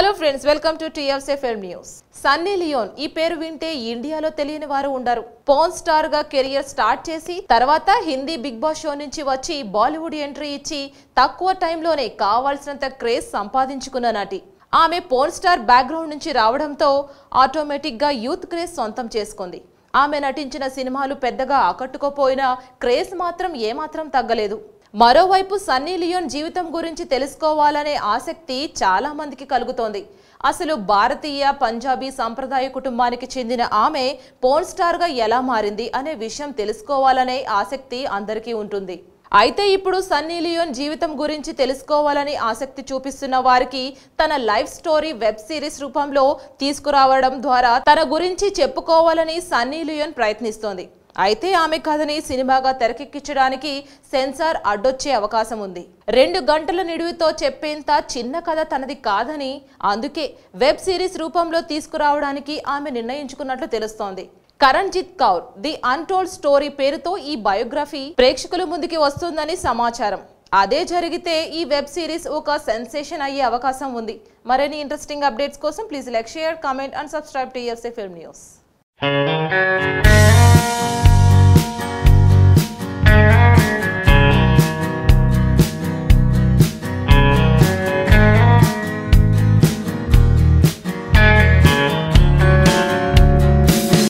Hello friends welcome to TFC film news Sunny Leone ఈ పేరు వింటే ఇండియాలో తెలియని వారు ఉండరు. పోన్ స్టార్గా కెరియర్ స్టార్ట్ చేసి తర్వాత హిందీ బిగ్ బాస్ షో నుంచి వచ్చి బాలీవుడ్ ఎంట్రీ ఇచ్చి తక్కువ టైంలోనే కావాల్సినంత క్రేజ్ సంపాదించుకున్న నటి. ఆమె పోన్ స్టార్ బ్యాక్గ్రౌండ్ నుంచి రావడంతో ఆటోమేటిక్గా యూత్ క్రేజ్ సొంతం చేసుకుంది. ఆమె నటించిన సినిమాలు పెద్దగా ఆకట్టుకోపోయినా క్రేజ్ మాత్రం ఏమాత్రం తగ్గలేదు. మరోవైపు సన్నీ లియోన్ జీవితం గురించి తెలుసుకోవాలనే ఆసక్తి చాలా మందికి కలుగుతోంది. అసలు భారతీయ పంజాబీ సాంప్రదాయ కుటుంబానికి చెందిన ఆమె పోన్ స్టార్గా ఎలా మారింది అనే విషయం తెలుసుకోవాలనే ఆసక్తి అందరికీ ఉంటుంది. అయితే ఇప్పుడు సన్నీ లియోన్ జీవితం గురించి తెలుసుకోవాలని ఆసక్తి చూపిస్తున్న వారికి తన లైఫ్ స్టోరీ వెబ్ సిరీస్ రూపంలో తీసుకురావడం ద్వారా తన గురించి చెప్పుకోవాలని సన్నీ లియోన్ ప్రయత్నిస్తోంది. అయితే ఆమె కథని సినిమాగా తెరకెక్కించడానికి సెన్సార్ అడ్డొచ్చే అవకాశం ఉంది. రెండు గంటల నిడివితో చెప్పేంత చిన్న కథ తనది కాదని అందుకే వెబ్ సిరీస్ రూపంలో తీసుకురావడానికి ఆమె నిర్ణయించుకున్నట్లు తెలుస్తోంది. Karenjit Kaur the untold story పేరుతో ఈ బయోగ్రఫీ ప్రేక్షకుల ముందుకి వస్తుందని సమాచారం. అదే జరిగితే ఈ వెబ్ సిరీస్ ఒక సెన్సేషన్ అయ్యే అవకాశం ఉంది. మరిన్ని ఇంట్రెస్టింగ్ అప్డేట్స్ కోసం please like share comment and subscribe to FC film news. Música